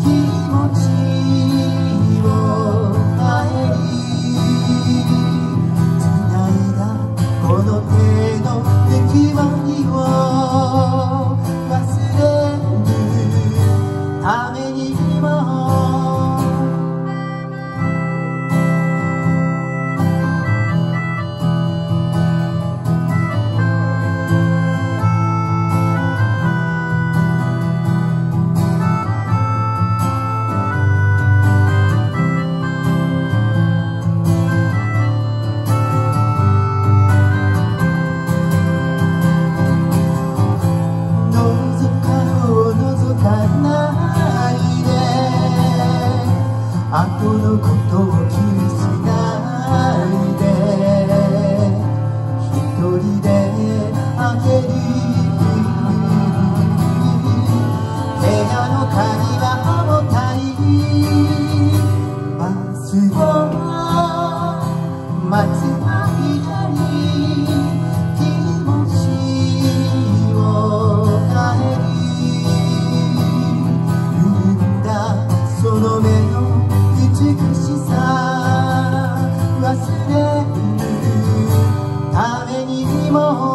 気持ちを変えいだこの手の出来はを忘れるために後のことを気にしないで一人であげる。部屋の鍵が重たいバスを待つ間に気持ちを変える。産んだその目の my.